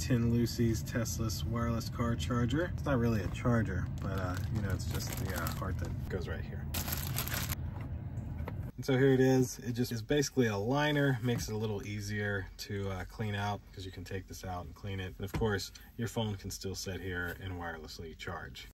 Tinlucy's Tesla's wireless car charger. It's not really a charger, but uh, you know, it's just the uh, part that goes right here. And so here it is. It just is basically a liner, makes it a little easier to uh, clean out because you can take this out and clean it. And of course, your phone can still sit here and wirelessly charge.